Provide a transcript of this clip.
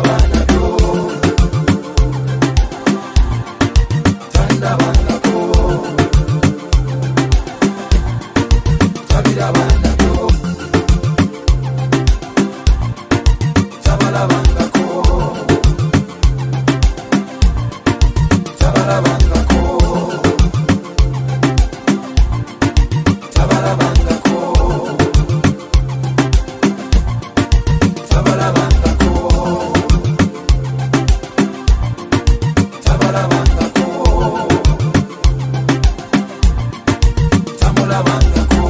la. la banca.